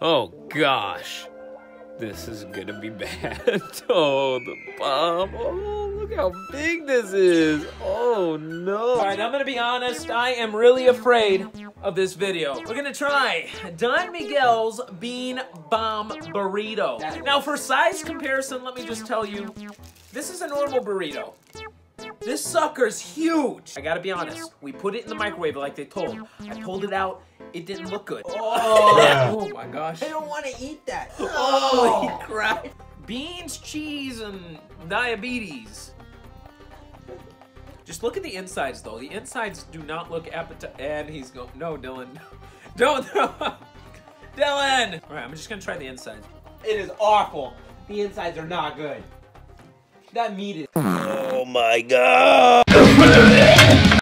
Oh gosh. This is gonna be bad. oh, the bomb. Oh, look how big this is. Oh no. All right, I'm gonna be honest. I am really afraid of this video. We're gonna try Don Miguel's Bean Bomb Burrito. Now, for size comparison, let me just tell you, this is a normal burrito. This sucker's huge. I gotta be honest. We put it in the microwave like they told. I pulled it out. It didn't look good. Oh, oh my gosh. I don't want to eat that. Oh. he cried. Beans, cheese, and diabetes. Just look at the insides, though. The insides do not look appetite. And he's going. No, Dylan. Don't throw. Dylan! All right, I'm just gonna try the insides. It is awful. The insides are not good. That meat is. Oh my god.